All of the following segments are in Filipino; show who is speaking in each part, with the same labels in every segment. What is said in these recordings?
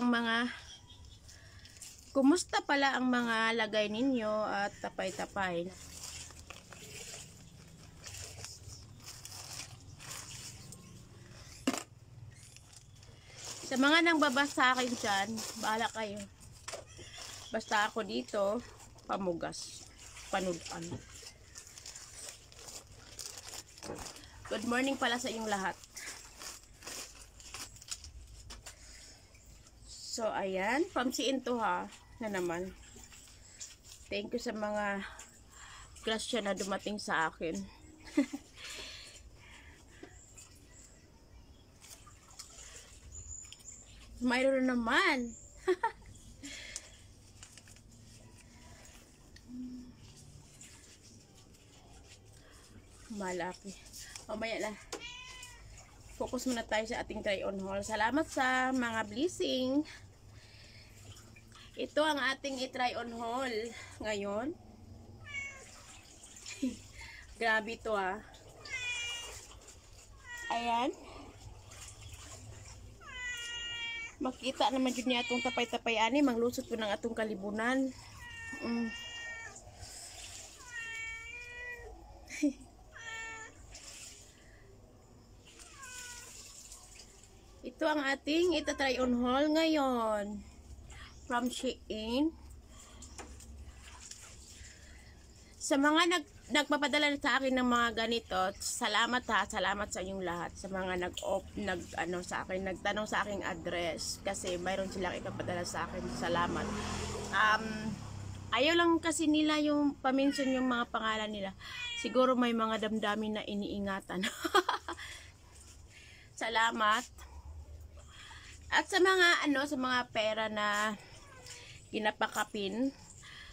Speaker 1: ang mga kumusta pala ang mga lagay ninyo at tapay-tapay. Sa mga nang babasa sa akin dyan, bahala kayo. Basta ako dito, pamugas, panudan. Good morning pala sa inyong lahat. So, ayan. From si Into ha. Na naman. Thank you sa mga grasya na dumating sa akin. Mayroon naman. Malaki. Mamaya na. Focus muna tayo sa ating try on haul. Salamat sa mga blessing. Ito ang ating i-try on haul ngayon. Grabe ito ah. Ayan. Makita naman yun niya itong tapay-tapay ani. Manglusot po ng atong kalibunan. Mm. Ito ang ating itatry on haul ngayon. From Shein. Sa mga nag, nagpapadala sa akin ng mga ganito, salamat ha, salamat sa inyong lahat. Sa mga nag op nag ano sa akin, nagtanong sa aking address kasi mayroon silang ipapadala sa akin. Salamat. Um, ayaw lang kasi nila yung paminsan yung mga pangalan nila. Siguro may mga damdamin na iniingatan. salamat. At sa mga ano, sa mga pera na ginapakapin,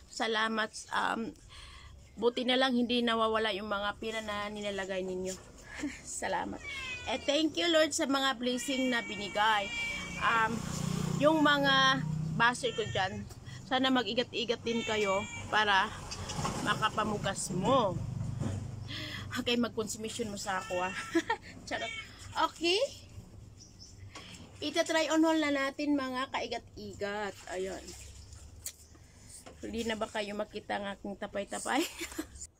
Speaker 1: salamat um buti na lang hindi nawawala yung mga pera na nilalagay ninyo. salamat. Eh thank you Lord sa mga blessing na binigay. Um yung mga baser ko diyan, sana mag-igat-igat din kayo para makapamugas mo. Okay, mag-consumption mo sa ako ah. Charot. Okay. Ita-try on haul na natin mga kaigat-igat. Ayun. Hindi na ba kayo makita ng aking tapay-tapay?